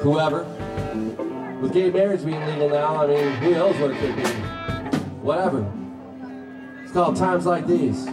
whoever. With gay marriage being legal now, I mean, who knows what it could be. Whatever. It's called Times Like These.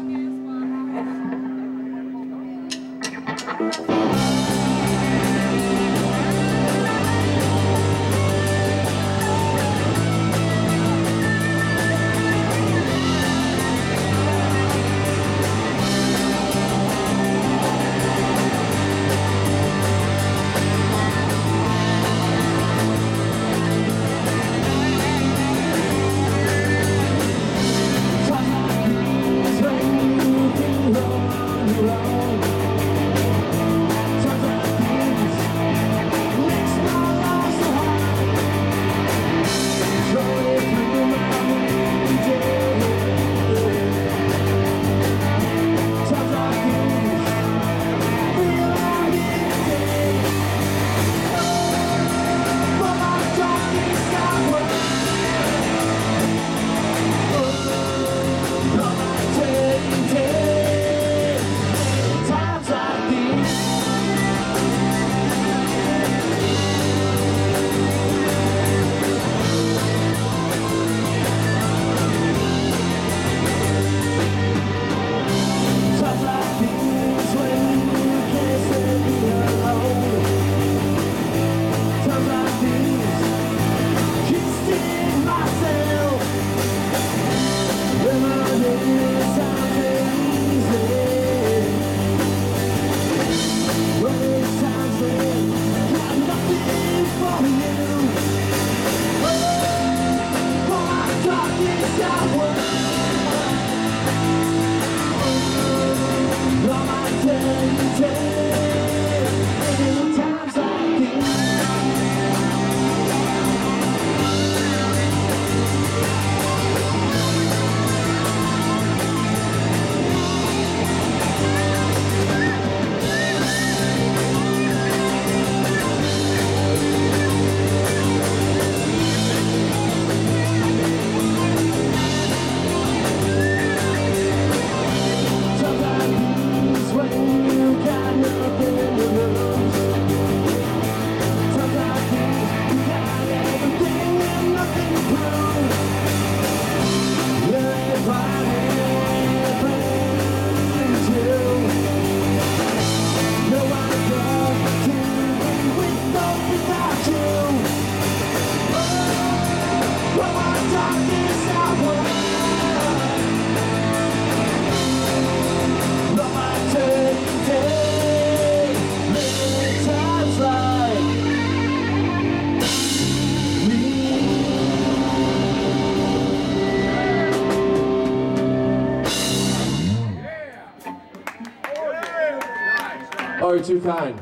Too kind.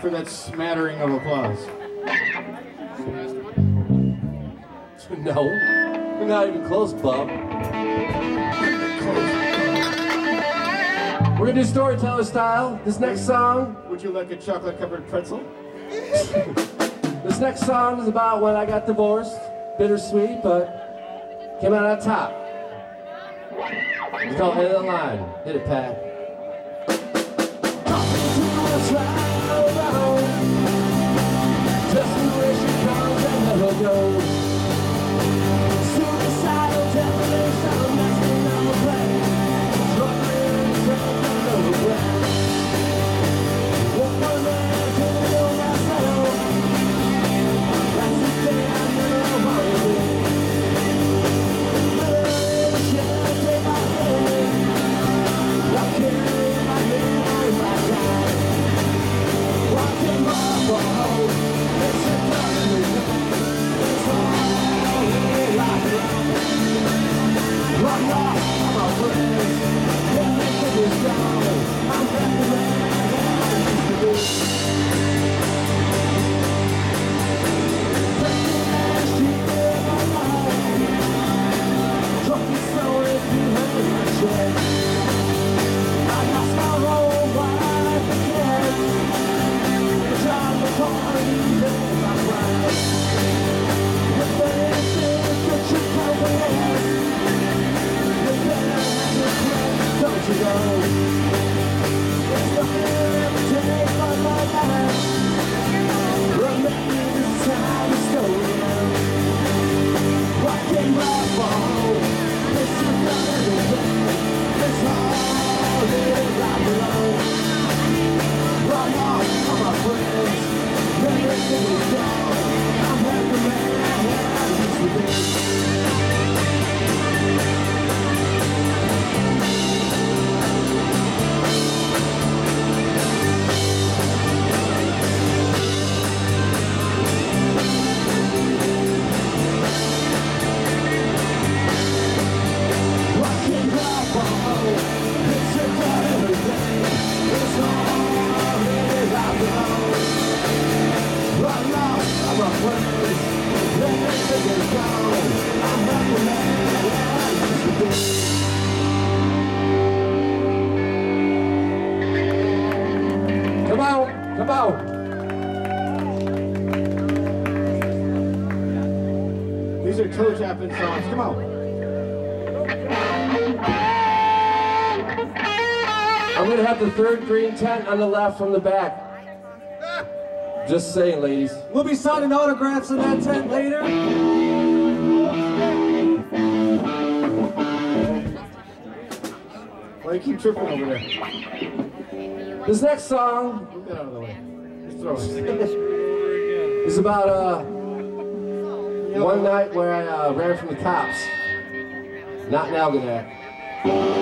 For that smattering of applause. No, you're not even close, bub. We're gonna do storyteller style. This next song, Would you like a chocolate covered pretzel? this next song is about when I got divorced. Bittersweet, but came out on top. It's called of the Line. Hit it, Pat. And Whoa. your toe tapping songs. Come on. I'm gonna have the third green tent on the left from the back. Just saying, ladies. We'll be signing autographs in that tent later. Why you keep tripping over there? This next song. Get out of the way. Just throw it. is about uh one night where I uh, ran from the cops. Not now, Algonac.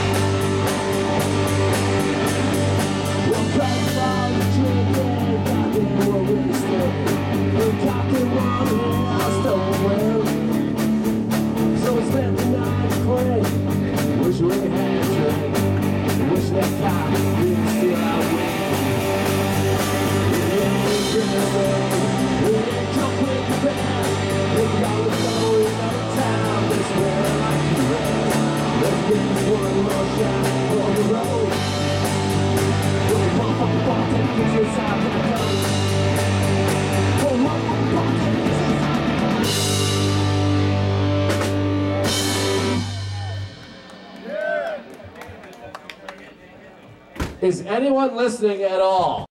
Is anyone listening at all?